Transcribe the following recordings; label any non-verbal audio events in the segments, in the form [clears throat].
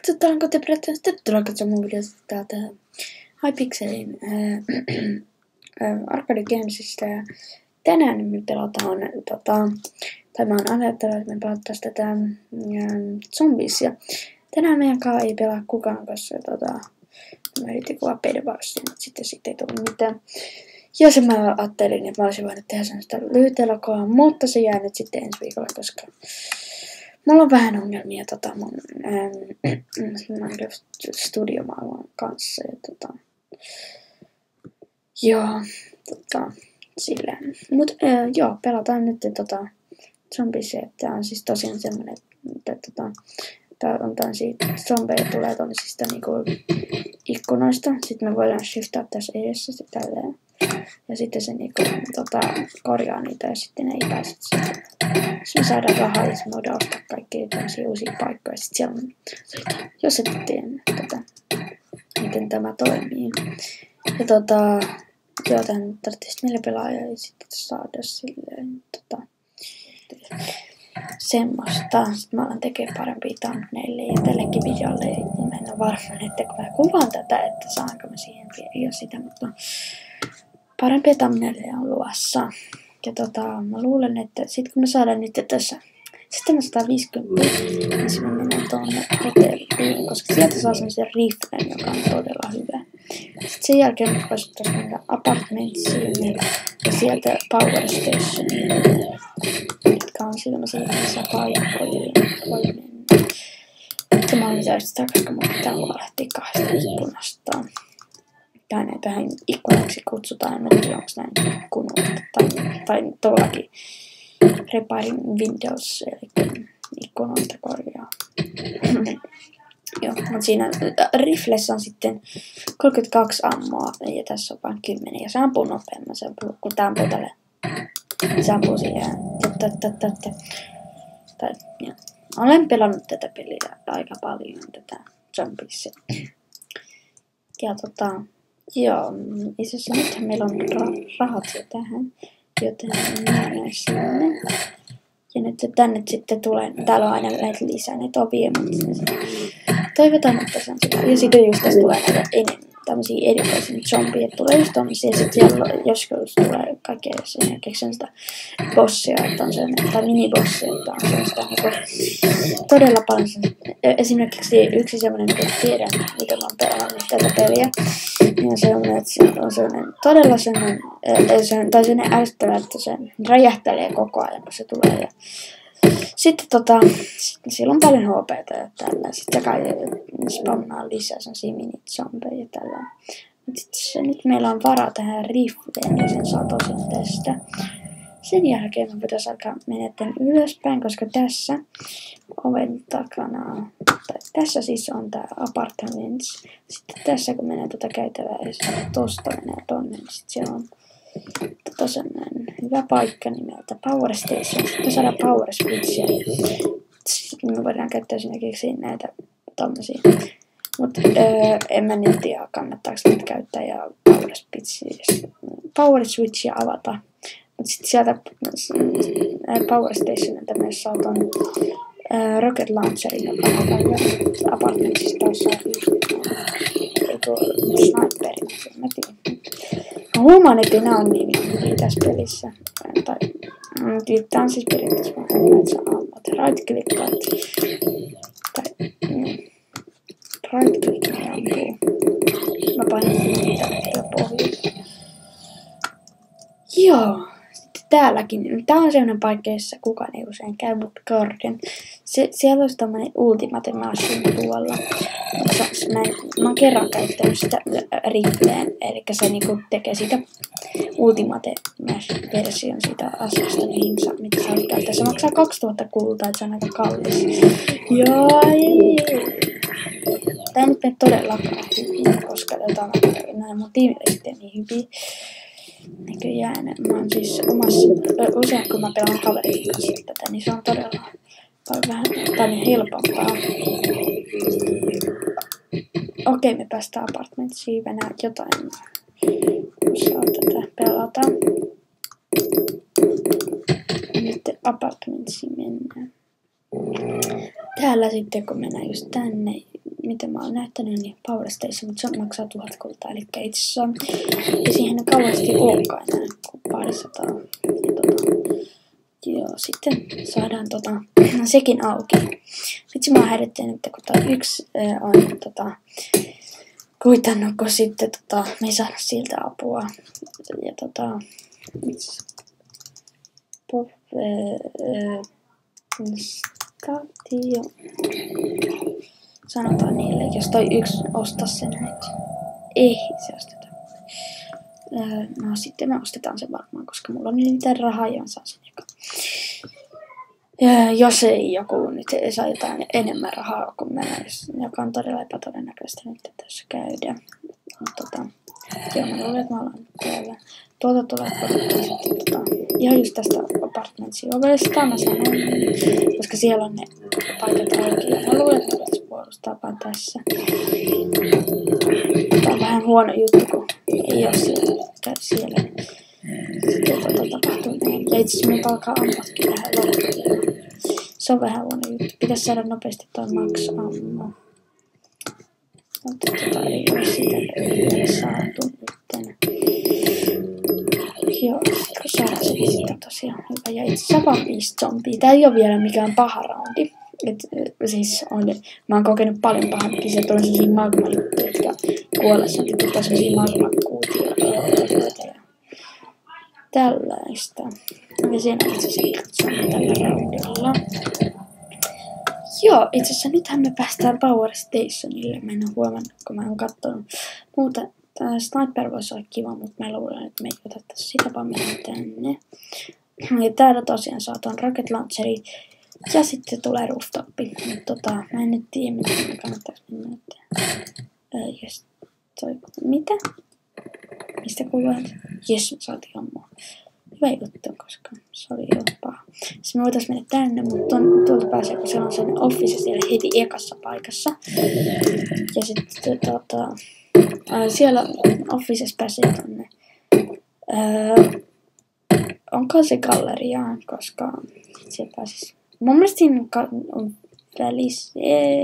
Katsotaanko te periaatteessa tervetuloa katsomaan videosta täältä Hypixelin äh, äh, [clears throat] Arcade Gamesista. Ja tänään me pelataan, tota, tai mä oon ajatellut, että me pelattaisiin tätä äh, zombisia. Tänään meidän kanssa ei pelaa kukaan, koska tota, mä yritin kuvaa Bedwarsin, mutta sitten siitä ei tullut mitään. Ja se mä ajattelin, että mä olisin voinut tehdä sellaista lyhytelokoa, mutta se jää nyt sitten ensi viikolla, koska Mulla on vähän ongelmia tota mun ähm, studiomaailman kanssa. Ja, tota, joo, tota, silleen. Mut äh, joo, pelataan nyt tota, Zombies. Tää on siis tosiaan semmonen, että tota, on siitä zombeja tulee tommosista niinku ikkunoista. Sitten me voidaan shiftaa tässä edessä tälleen. Ja sitten se niinku, tota, korjaa niitä ja sitten ne ei pääse sitten. Me saadaan rahaa, jos me voidaan ostaa kaikkia tämmöisiä uusia paikkoja. Sitten siellä on, jos et tiedä, tota, miten tämä toimii. Ja tota, joo, tähän tarvitsisi neljä pelaajaa ja sitten saada silleen, tota, semmoista. Sitten mä alan tekemään parempia thumbnailia ja tällekin videolle. Ja mä en ole varma, että kun mä kuvaan tätä, että saanko mä siihen vielä sitä, mutta parempia thumbnailia on luvassa. Ja tota, mä luulen, että sit kun me saadaan nyt tässä sitten me 150, niin se mennään tuonne hotelliin, koska sieltä saa semmoisen riflen, joka on todella hyvä. Sitten sen jälkeen me voisimme mennä apartmentsiin ja sieltä power stationiin, jotka on missä paikkoja voi mennä. Sitten mä olin täysin koska mun pitää huolehtia kahdesta ikkunasta tai näitähän ikkunaksi kutsutaan, tiedä onko näin ikkunoita, tai, tai tuollakin repairing windows, eli ikkunoita korjaa. [clears throat] Joo, mutta siinä äh, riflessä on sitten 32 ammoa ja tässä on vain 10 ja se ampuu nopeammin, se ampuu, kun tämä ampuu tälle. Se ampuu siihen. Olen pelannut tätä peliä aika paljon, tätä Zombies. Ja tota, Joo, itse asiassa nythän meillä on ra- rahat jo tähän, joten mennään sinne. Ja nyt tänne sitten tulee, täällä on aina näitä lisää näitä ovia, mutta toivotaan, että se on sitä. Ja sitten just tässä tulee näitä enemmän tämmöisiä erikoisia zombie, että tulee just tämmöisiä, sitten siellä joskus tulee kaikkea esimerkiksi sitä bossia, että on sellainen, tai minibossia, että on sellaista niin todella paljon esimerkiksi yksi semmoinen, että tiedän, miten mä oon pelannut tätä peliä, niin semmoinen, että se on semmoinen todella semmoinen, se, tai semmoinen ärsyttävä, että se räjähtelee koko ajan, kun se tulee ja sitten tota, siellä on paljon HPtä ja tällä. Sitten kai spamnaa lisää sen minit zombeja ja tällä. Sitten se, nyt meillä on varaa tähän rifleen ja sen saa tosiaan tästä. Sen jälkeen me pitäisi alkaa mennä ylöspäin, koska tässä oven takana, tai tässä siis on tämä apartments. Sitten tässä kun menee tuota käytävää ja tosta menee tonne, niin sitten siellä on tota semmoinen hyvä paikka nimeltä Power Station. Sitten saadaan Power Switchia. Sitten me voidaan käyttää esimerkiksi näitä tommosia. Mutta öö, en mä nyt tiedä, kannattaako nyt käyttää ja Power Switchia, Power Switchia avata. Mutta sitten sieltä Power Stationilta myös saa ton öö, Rocket Launcherin, joka on apartmentsista saa joku sniperin. Mä. Mä huomaan, että nämä on niin tässä pelissä. Tai, tämä on siis periaatteessa vaan näitä sä ammut. Right clickaat. Tai, mm, right click ampuu. Mä painan niitä pohjille. Joo täälläkin, tää on sellainen paikka, jossa kukaan ei usein käy, mutta Garden. Se, siellä olisi tämmöinen Ultimate Machine tuolla. Mä, mä oon kerran käyttänyt sitä rifleen, eli se niinku tekee siitä Ultimate Machine-version siitä asiasta, niin saa, mitä saa käyttää. Se maksaa 2000 kultaa, että se on aika kallis. Joo, ei. Tää ei nyt mene todellakaan hyvin, koska tota, näin mun tiimille sitten niin hyvin näköjään. Mä oon siis omassa, usein kun mä pelaan kaverin kanssa tätä, niin se on todella paljon vähän paljon helpompaa. Okei, me päästään apartmentsiin venää jotain. Saa tätä pelata. Nyt apartmentsiin mennään. Täällä sitten kun mennään just tänne, miten mä oon näyttänyt, niin Power Station, mutta se maksaa tuhat kultaa. Eli itse asiassa ei siihen kauheasti olekaan enää kuin parisataa. Ja tota, joo, sitten saadaan tota, sekin auki. Vitsi mä häirittelen, että kun tää yksi äh, on tota, kuitannut, sitten tota, me ei saada siltä apua. Ja tota. Puh, äh, äh, statio. Sanotaan niille, jos toi yksi ostaa sen nyt. Ei se osteta. No sitten me ostetaan se varmaan, koska mulla on mitään rahaa, ja saa sen joka. Ja jos ei joku nyt ei saa jotain enemmän rahaa kuin mä, joka on todella epätodennäköistä nyt tässä käydä. Tota, joo, mä luulen, että mä olen täällä. Tuolta tulee tota, ihan just tästä apartmentsin ovesta, mä sanon, koska siellä on ne paikat auki. Mä luulen, että puolustaakaan tässä. Tämä on vähän huono juttu, kun ei ole siellä, siellä. Tota tapahtuu. Ja itse asiassa alkaa ammatkin vähän loppuun. Se on vähän huono juttu. Pitäisi saada nopeasti toi Max ammo. Mutta tota ei ole sitä saatu nytten. Joo, saadaan se sitten tosiaan hyvä. Ja itse asiassa vaan viisi zombia. Tää ei ole vielä mikään paha roundi. Et, siis on, mä oon kokenut paljon pahempikin, sieltä on sellaisia magma-juttuja, jotka kuollessa tiputtaa sellaisia magma-kuutioita ja tällaista. Ja on itse asiassa tällä raudilla. Joo, itse asiassa nythän me päästään Power Stationille. Mä en ole huomannut, kun mä oon katsonut muuta. Tää Sniper voisi olla kiva, mutta mä luulen, että me ei otettaisi sitä vaan tänne. Ja täällä tosiaan saa ton Rocket Launcheri. Ja sitten tulee rooftoppi. Tota, mä en nyt tiedä, mitä kannattaisi mennä yes. Toi, mitä? Mistä kuvaat? Jes, me saatiin ammua. Hyvä juttu, koska se oli jo paha. Sitten me voitais mennä tänne, mutta tuolta pääsee, kun siellä on sellainen office siellä heti ekassa paikassa. Ja sitten tota, ää, siellä officessa pääsee tonne. Ää, onko se galleriaan, koska siellä pääsis. Mun mielestä siinä on välissä,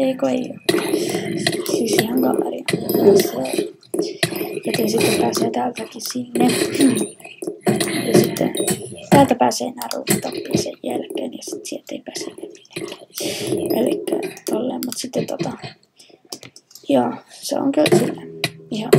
eikö ei ole. Siis ihan galleriaan. Joten sitten pääsee täältäkin sinne. Ja sitten täältä pääsee enää rooftoppiin sen jälkeen ja sitten sieltä ei pääse minnekään. Eli tolleen, mutta sitten tota, joo, se on kyllä sille ihan